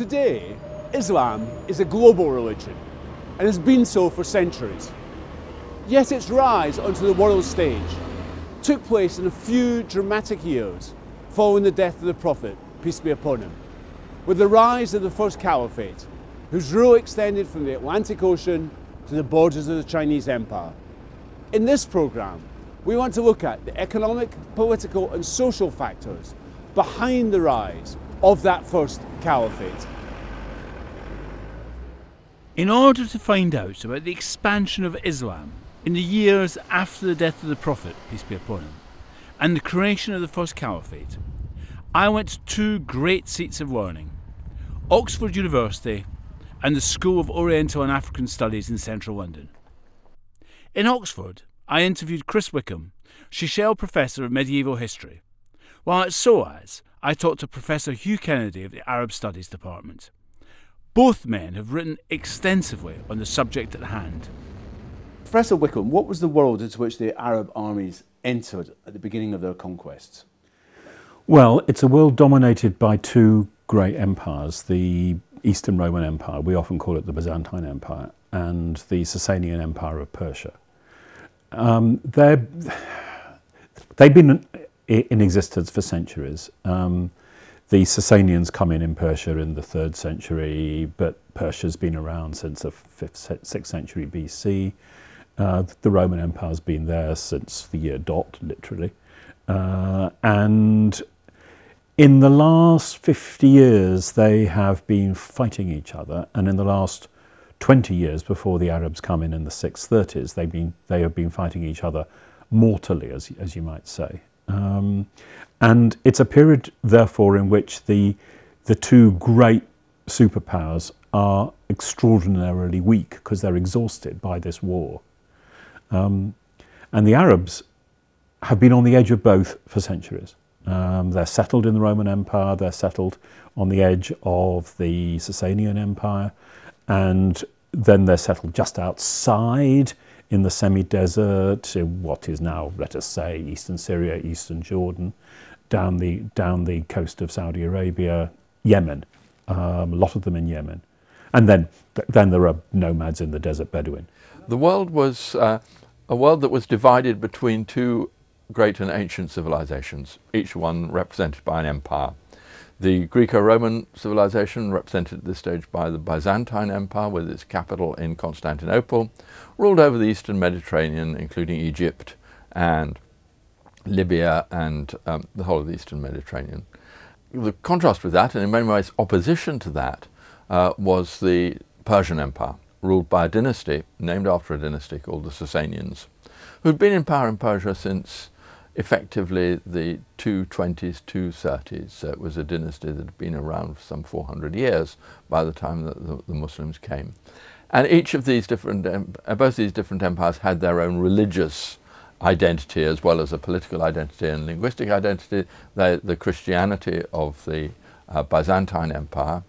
Today, Islam is a global religion and has been so for centuries. Yet its rise onto the world stage took place in a few dramatic years following the death of the Prophet, peace be upon him, with the rise of the First Caliphate, whose rule extended from the Atlantic Ocean to the borders of the Chinese Empire. In this programme, we want to look at the economic, political and social factors behind the rise of that first caliphate. In order to find out about the expansion of Islam in the years after the death of the Prophet, peace be upon him, and the creation of the first caliphate, I went to two great seats of learning Oxford University and the School of Oriental and African Studies in central London. In Oxford, I interviewed Chris Wickham, Chichele Professor of Medieval History, while at SOAS, I talked to Professor Hugh Kennedy of the Arab Studies Department. Both men have written extensively on the subject at hand. Professor Wickham, what was the world into which the Arab armies entered at the beginning of their conquests? Well, it's a world dominated by two great empires the Eastern Roman Empire, we often call it the Byzantine Empire, and the Sasanian Empire of Persia. Um, they've been in existence for centuries. Um, the Sasanians come in in Persia in the third century, but Persia's been around since the fifth, sixth century BC. Uh, the Roman Empire's been there since the year dot, literally. Uh, and in the last 50 years, they have been fighting each other, and in the last 20 years before the Arabs come in in the 630s, they've been, they have been fighting each other mortally, as, as you might say. Um, and it's a period, therefore, in which the, the two great superpowers are extraordinarily weak because they're exhausted by this war. Um, and the Arabs have been on the edge of both for centuries. Um, they're settled in the Roman Empire, they're settled on the edge of the Sasanian Empire, and then they're settled just outside in the semi-desert, what is now, let us say, eastern Syria, eastern Jordan, down the, down the coast of Saudi Arabia, Yemen, um, a lot of them in Yemen. And then, then there are nomads in the desert Bedouin. The world was uh, a world that was divided between two great and ancient civilizations, each one represented by an empire. The Greco-Roman civilization, represented at this stage by the Byzantine Empire with its capital in Constantinople, ruled over the eastern Mediterranean, including Egypt and Libya and um, the whole of the eastern Mediterranean. The contrast with that, and in many ways opposition to that, uh, was the Persian Empire, ruled by a dynasty named after a dynasty called the Sasanians, who'd been in power in Persia since effectively the 220s, 230s. So it was a dynasty that had been around for some 400 years by the time that the, the Muslims came. And each of these different, um, both these different empires had their own religious identity as well as a political identity and linguistic identity. The, the Christianity of the uh, Byzantine Empire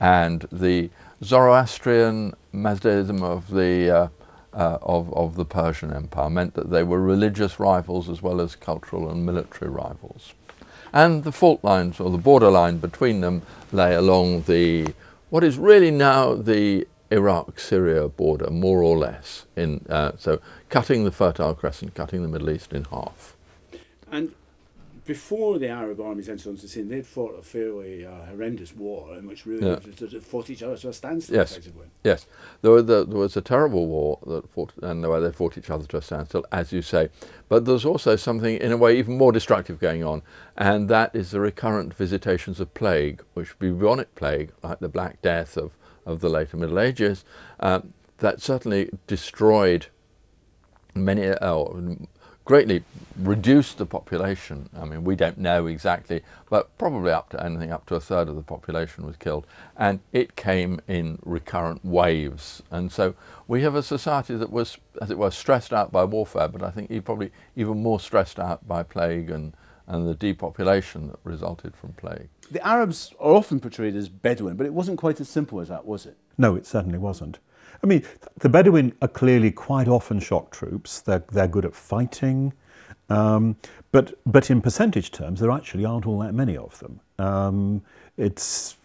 and the Zoroastrian Mazdaism of the uh, of, of the Persian Empire meant that they were religious rivals as well as cultural and military rivals. And the fault lines or the borderline between them lay along the what is really now the Iraq-Syria border, more or less. In, uh, so cutting the Fertile Crescent, cutting the Middle East in half. And before the Arab armies entered onto the scene, they'd fought a fairly uh, horrendous war in which really yeah. fought each other to a standstill, yes. effectively. Yes, there, were the, there was a terrible war that fought, and where they fought each other to a standstill, as you say. But there's also something, in a way, even more destructive going on, and that is the recurrent visitations of plague, which bubonic plague, like the Black Death of, of the later Middle Ages, um, that certainly destroyed many, uh, greatly reduced the population. I mean, we don't know exactly, but probably up to anything up to a third of the population was killed. And it came in recurrent waves. And so we have a society that was, as it were, stressed out by warfare, but I think he probably even more stressed out by plague and, and the depopulation that resulted from plague. The Arabs are often portrayed as Bedouin, but it wasn't quite as simple as that, was it? No, it certainly wasn't. I mean, the Bedouin are clearly quite often shock troops. They're, they're good at fighting. Um, but, but in percentage terms, there actually aren't all that many of them. Um, it's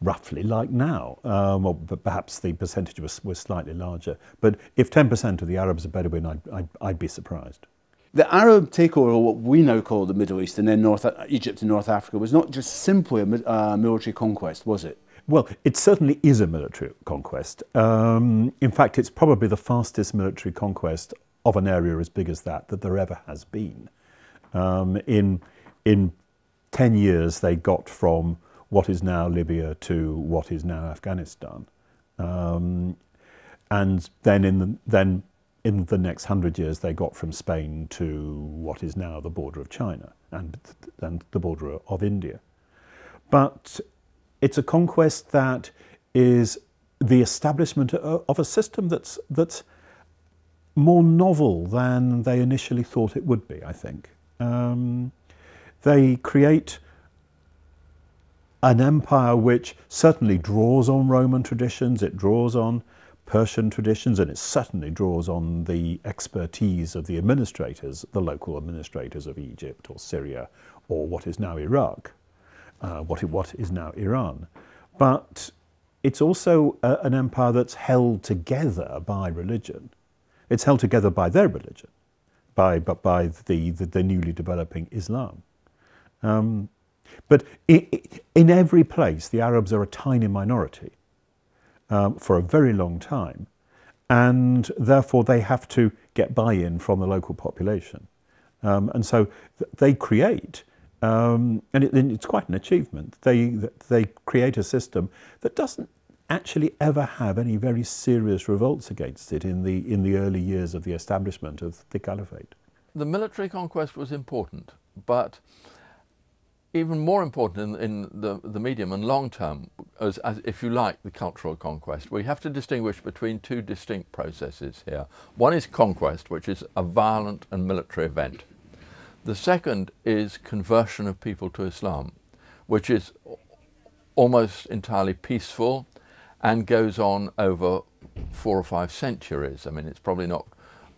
roughly like now. Um, but perhaps the percentage was, was slightly larger. But if 10% of the Arabs are Bedouin, I'd, I'd, I'd be surprised. The Arab takeover of what we now call the Middle East and then North Egypt and North Africa was not just simply a uh, military conquest, was it? Well, it certainly is a military conquest. Um, in fact, it's probably the fastest military conquest of an area as big as that that there ever has been. Um, in in ten years, they got from what is now Libya to what is now Afghanistan, um, and then in the then in the next hundred years, they got from Spain to what is now the border of China and and the border of India. But it's a conquest that is the establishment of a system that's, that's more novel than they initially thought it would be, I think. Um, they create an empire which certainly draws on Roman traditions, it draws on Persian traditions, and it certainly draws on the expertise of the administrators, the local administrators of Egypt or Syria or what is now Iraq uh, what, what is now Iran. But it's also a, an empire that's held together by religion. It's held together by their religion, by, but by the, the, the newly developing Islam. Um, but in, in, every place, the Arabs are a tiny minority um, for a very long time, and therefore they have to get buy in from the local population. Um, and so th- they create um, and it, it's quite an achievement. They, they create a system that doesn't actually ever have any very serious revolts against it in the, in the early years of the establishment of the caliphate. The military conquest was important, but even more important in, in the, the medium and long term, as, as, if you like, the cultural conquest. We have to distinguish between two distinct processes here. One is conquest, which is a violent and military event. The second is conversion of people to Islam, which is almost entirely peaceful and goes on over four or five centuries. I mean, it's probably not,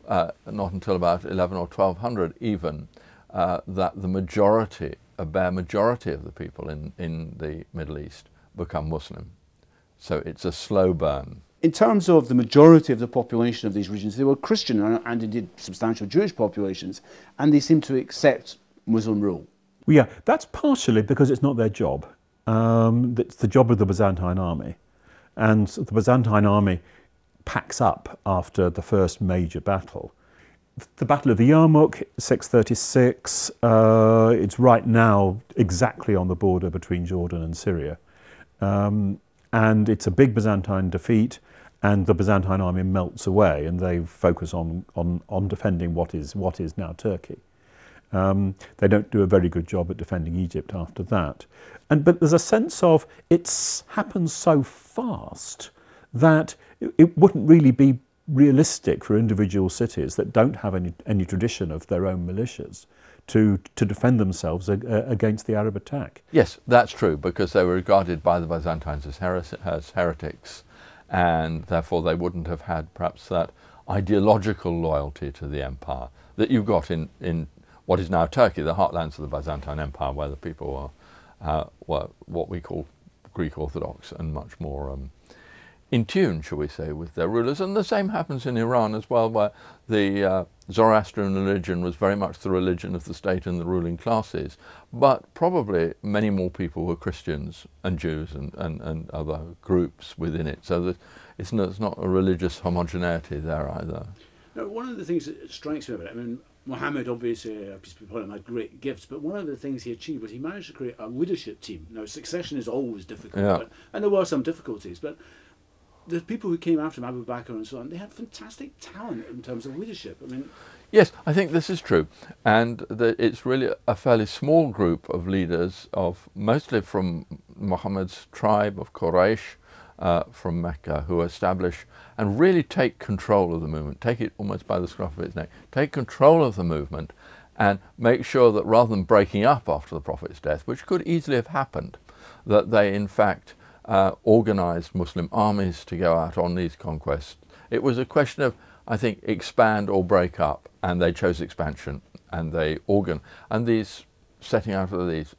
uh, not until about 11 or 1200 even uh, that the majority, a bare majority of the people in, in the Middle East become Muslim. So it's a slow burn in terms of the majority of the population of these regions, they were Christian and, and indeed substantial Jewish populations, and they seem to accept Muslim rule. Well, yeah, that's partially because it's not their job. Um, it's the job of the Byzantine army. And the Byzantine army packs up after the first major battle. The Battle of the Yarmouk, 636, uh, it's right now exactly on the border between Jordan and Syria. Um, and it's a big Byzantine defeat and the Byzantine army melts away and they focus on, on, on defending what is, what is now Turkey. Um, they don't do a very good job at defending Egypt after that. And, but there's a sense of it's happened so fast that it, wouldn't really be realistic for individual cities that don't have any, any tradition of their own militias to, to defend themselves against the Arab attack. Yes, that's true, because they were regarded by the Byzantines as, as heretics and therefore they wouldn't have had perhaps that ideological loyalty to the empire that you got in, in what is now Turkey, the heartlands of the Byzantine Empire, where the people were, uh, were what we call Greek Orthodox and much more um, in tune, shall we say, with their rulers. And the same happens in Iran as well, where the uh, Zoroastrian religion was very much the religion of the state and the ruling classes. But probably many more people were Christians and Jews and, and, and other groups within it. So that it's not, it's not a religious homogeneity there either. Now, one of the things that strikes me about it, I mean, Muhammad obviously, uh, people had great gifts, but one of the things he achieved was he managed to create a leadership team. Now, succession is always difficult, yeah. but, and there were some difficulties, but the people who came after him, Abu Bakr and so on, they had fantastic talent in terms of leadership. I mean, yes, I think this is true, and that it's really a fairly small group of leaders, of mostly from Muhammad's tribe of Quraysh, uh, from Mecca, who establish and really take control of the movement, take it almost by the scruff of its neck, take control of the movement, and make sure that rather than breaking up after the Prophet's death, which could easily have happened, that they in fact uh, organized Muslim armies to go out on these conquests. It was a question of, I think, expand or break up, and they chose expansion, and they organ and these setting out of these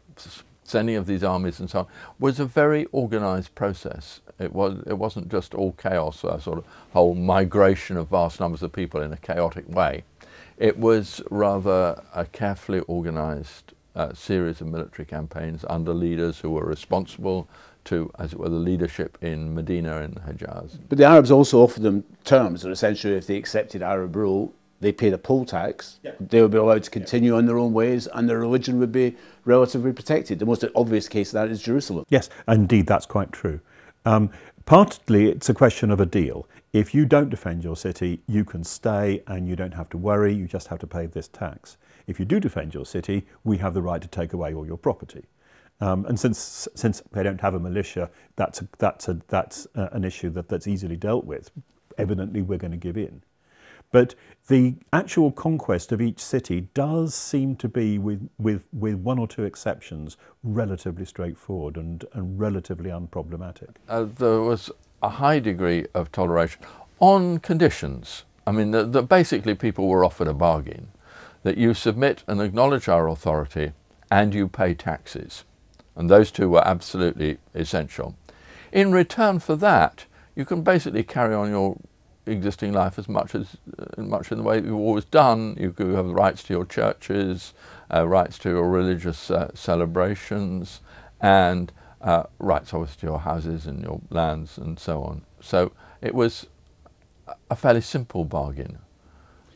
sending of these armies and so on, was a very organised process. It, was, it wasn't just all chaos, a sort of whole migration of vast numbers of people in a chaotic way. It was rather a carefully organised uh, series of military campaigns under leaders who were responsible to, as it were, the leadership in Medina and Hejaz. But the Arabs also offered them terms that essentially, if they accepted Arab rule, they paid a poll tax, yeah. they would be allowed to continue yeah. on their own ways, and their religion would be relatively protected. The most obvious case of that is Jerusalem. Yes, indeed, that's quite true. Um, partly, it's a question of a deal. If you don't defend your city, you can stay and you don't have to worry, you just have to pay this tax. If you do defend your city, we have the right to take away all your property. Um, and since since they don't have a militia, that's a, that's a, that's a, an issue that, that's easily dealt with. Evidently, we're going to give in. But the actual conquest of each city does seem to be, with, with, with one or two exceptions, relatively straightforward and, and relatively unproblematic. Uh, there was a high degree of toleration on conditions. I mean, the, the, basically people were offered a bargain that you submit and acknowledge our authority and you pay taxes. And those two were absolutely essential. In return for that, you can basically carry on your existing life as much as uh, much in the way you've always done. You have rights to your churches, uh, rights to your religious uh, celebrations, and uh, rights obviously to your houses and your lands and so on. So it was a fairly simple bargain.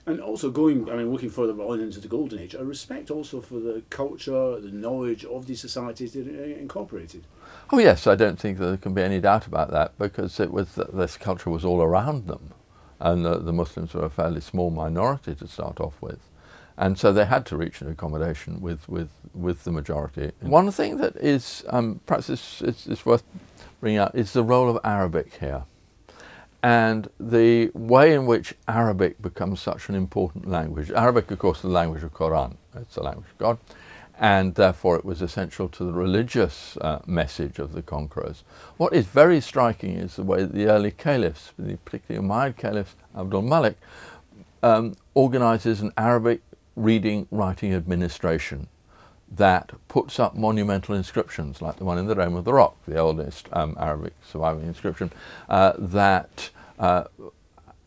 And also going, I mean, looking further on into the Golden Age, a respect also for the culture, the knowledge of these societies that incorporated. Oh yes, I don't think there can be any doubt about that because it was this culture was all around them, and the, the Muslims were a fairly small minority to start off with, and so they had to reach an accommodation with with with the majority. One thing that is um, perhaps it's, it's, it's worth bringing out is the role of Arabic here and the way in which Arabic becomes such an important language. Arabic, of course, is the language of Quran. It's the language of God. And therefore it was essential to the religious uh, message of the conquerors. What is very striking is the way that the early caliphs, particularly Umayyad Caliph Abdul Malik, um, organizes an Arabic reading, writing administration that puts up monumental inscriptions like the one in the Dome of the Rock, the oldest um, Arabic surviving inscription, uh, that uh,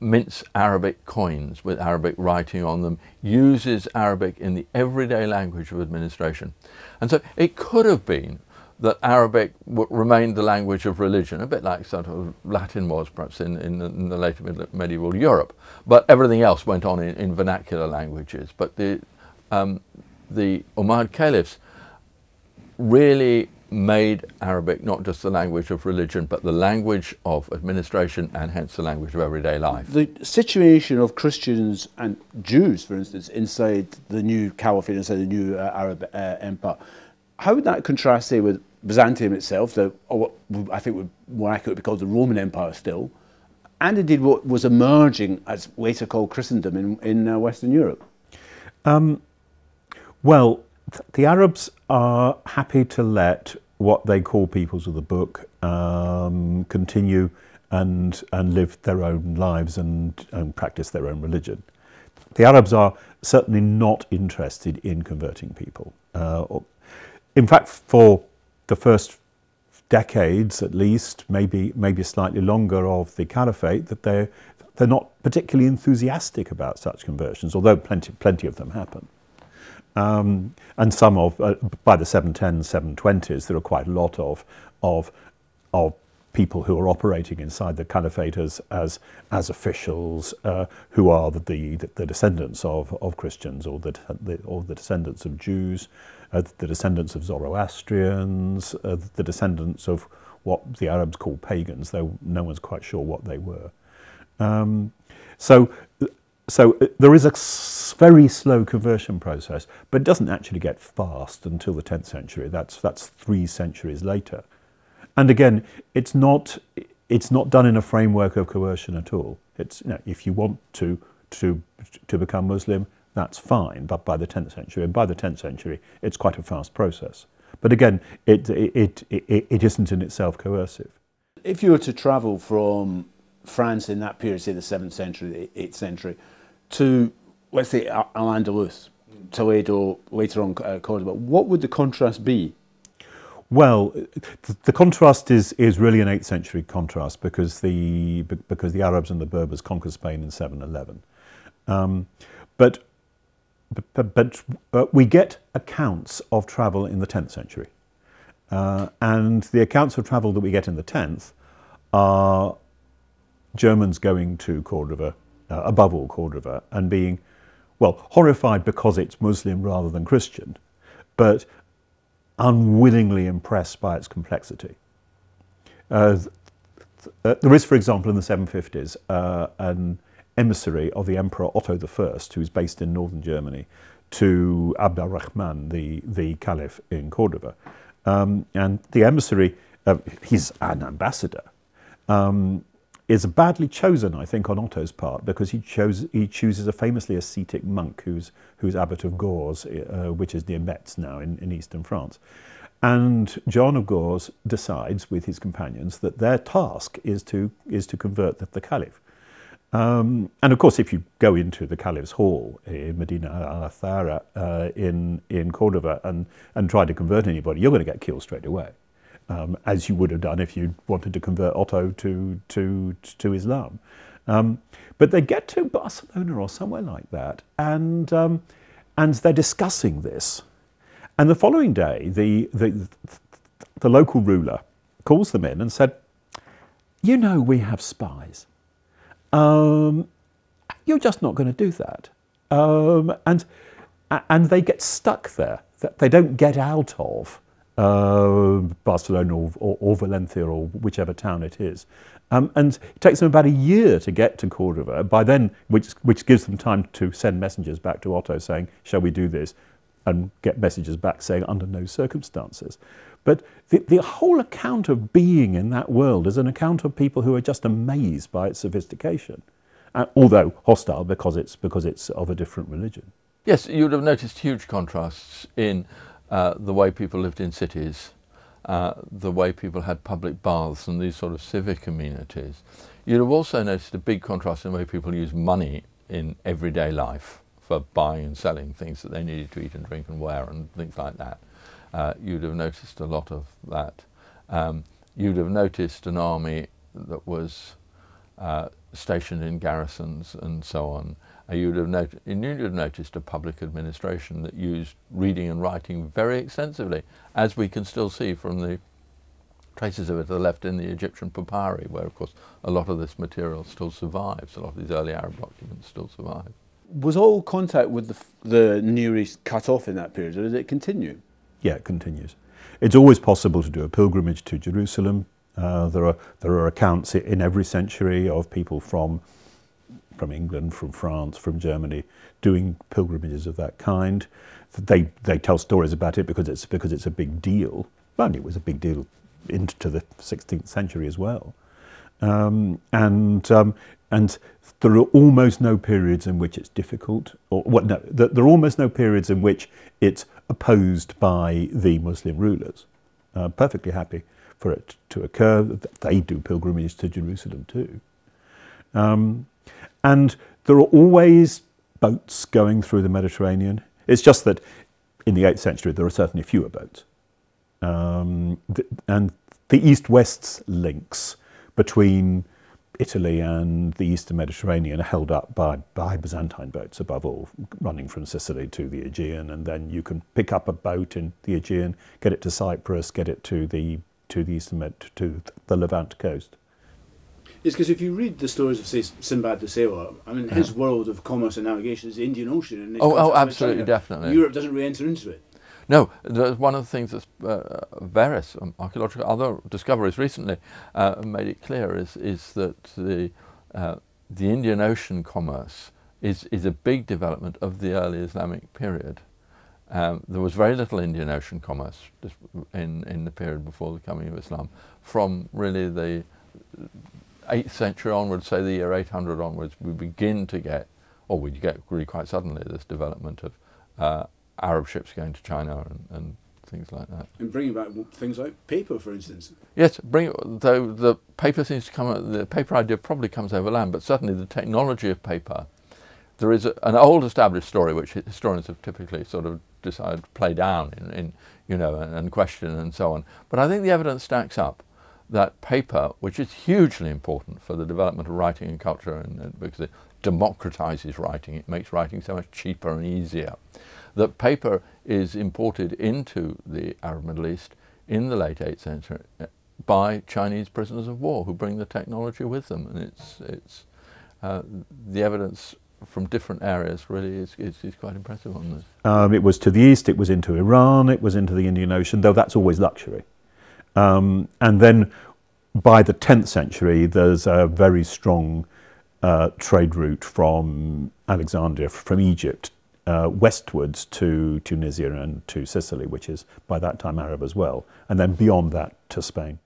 mints Arabic coins with Arabic writing on them, uses Arabic in the everyday language of administration. And so it could have been that Arabic remained the language of religion, a bit like sort of Latin was perhaps in, in, the, in the later medieval Europe, but everything else went on in, in vernacular languages. But the, um, the Umayyad caliphs really made Arabic not just the language of religion, but the language of administration and hence the language of everyday life. The situation of Christians and Jews, for instance, inside the new caliphate, inside the new uh, Arab uh, empire, how would that contrast, say, with Byzantium itself, the, or what I think would more accurately be called the Roman Empire still, and indeed what was emerging as later called Christendom in, in uh, Western Europe? Um, well, the Arabs are happy to let what they call peoples of the book um, continue and and live their own lives and, and practice their own religion. The Arabs are certainly not interested in converting people. Uh, in fact, for the first decades, at least, maybe maybe slightly longer of the caliphate, that they're they're not particularly enthusiastic about such conversions, although plenty plenty of them happen. Um, and some of, uh, by the 710s, 720s, there are quite a lot of, of, of people who are operating inside the caliphate as, as, as officials uh, who are the, the, the, descendants of, of Christians or the, the, or the descendants of Jews, uh, the descendants of Zoroastrians, uh, the descendants of what the Arabs call pagans, though no one's quite sure what they were. Um, so so uh, there is a very slow conversion process, but it doesn't actually get fast until the 10th century. That's, that's three centuries later. And again, it's not, it's not done in a framework of coercion at all. It's, you know, if you want to, to, to become Muslim, that's fine, but by the 10th century, and by the 10th century, it's quite a fast process. But again, it, it, it, it, it isn't in itself coercive. If you were to travel from France in that period, say the 7th century, the 8th century, to, let's say, Al Andalus, Toledo, later on uh, Cordoba, what would the contrast be? Well, the, the contrast is, is really an 8th century contrast because the, because the Arabs and the Berbers conquered Spain in 711. Um, but but, but uh, we get accounts of travel in the 10th century. Uh, and the accounts of travel that we get in the 10th are Germans going to Cordova, uh, above all Cordova, and being, well, horrified because it's Muslim rather than Christian, but unwillingly impressed by its complexity. Uh, th- th- there is, for example, in the 750s, uh, an emissary of the Emperor Otto I, who is based in northern Germany, to Abd al-Rahman, the, the Caliph in Cordova. Um, and the emissary, uh, he's an ambassador, um, is badly chosen, I think, on Otto's part because he, chose, he chooses a famously ascetic monk who's, who's abbot of Gorze, uh, which is near Metz now in, in eastern France. And John of Gorze decides with his companions that their task is to, is to convert the, the caliph. Um, and of course, if you go into the Caliph's Hall in Medina al-Zahra uh, in, in Cordova and, and try to convert anybody, you're going to get killed straight away, um, as you would have done if you wanted to convert Otto to, to, to Islam. Um, but they get to Barcelona or somewhere like that, and, um, and they're discussing this. And the following day, the, the, the local ruler calls them in and said, You know, we have spies. Um, you're just not going to do that. Um, and, and they get stuck there. That they don't get out of uh, Barcelona or, or, or, Valencia or whichever town it is. Um, and it takes them about a year to get to Cordova. By then, which, which gives them time to send messengers back to Otto saying, shall we do this? And get messages back saying, under no circumstances. But the, the whole account of being in that world is an account of people who are just amazed by its sophistication, uh, although hostile because it's, because it's of a different religion. Yes, you would have noticed huge contrasts in uh, the way people lived in cities, uh, the way people had public baths and these sort of civic amenities. You'd have also noticed a big contrast in the way people use money in everyday life for buying and selling things that they needed to eat and drink and wear and things like that uh, you'd have noticed a lot of that. Um, you'd have noticed an army that was uh, stationed in garrisons and so on. You'd, have not- you'd have noticed a public administration that used reading and writing very extensively, as we can still see from the traces of it that are left in the Egyptian papyri, where of course a lot of this material still survives. A lot of these early Arab documents still survive. Was all contact with the, the Near East cut off in that period, or did it continue? Yeah, it continues. It's always possible to do a pilgrimage to Jerusalem. Uh, there are there are accounts in every century of people from from England, from France, from Germany doing pilgrimages of that kind. They they tell stories about it because it's because it's a big deal. Well, it was a big deal into the 16th century as well. Um, and um, and there are almost no periods in which it's difficult, or what? No, there are almost no periods in which it's opposed by the Muslim rulers. Uh, perfectly happy for it to occur. They do pilgrimage to Jerusalem too. Um, and there are always boats going through the Mediterranean. It's just that in the 8th century there are certainly fewer boats. Um, th- and the east west links between Italy and the eastern Mediterranean are held up by, by Byzantine boats, above all, running from Sicily to the Aegean, and then you can pick up a boat in the Aegean, get it to Cyprus, get it to the to the eastern to the Levant coast. It's because if you read the stories of, say, Sinbad the Sailor, I mean, his world of commerce and navigation is the Indian Ocean. And Oh, oh, absolutely, definitely. Europe doesn't re-enter into it. No, one of the things that uh, various um, archaeological other discoveries recently uh, made it clear is is that the uh, the Indian Ocean commerce is is a big development of the early Islamic period. Um, there was very little Indian Ocean commerce in in the period before the coming of Islam, from really the eighth century onwards, say the year 800 onwards, we begin to get, or we get really quite suddenly this development of uh, Arab ships going to China and, and things like that. And bringing back things like paper, for instance. Yes, bring though the paper seems to come. The paper idea probably comes over land, but certainly the technology of paper. There is a, an old established story which historians have typically sort of decided to play down in, in you know, and, and question and so on. But I think the evidence stacks up that paper, which is hugely important for the development of writing and culture, and, and because it democratizes writing, it makes writing so much cheaper and easier, that paper is imported into the Arab Middle East in the late 8th century uh, by Chinese prisoners of war who bring the technology with them. And it's, it's uh, the evidence from different areas really is, is, is quite impressive on this. Um, it was to the east, it was into Iran, it was into the Indian Ocean, though that's always luxury. Um, and then by the 10th century, there's a very strong uh, trade route from Alexandria, from Egypt, uh, westwards to Tunisia and to Sicily, which is by that time Arab as well, and then beyond that to Spain.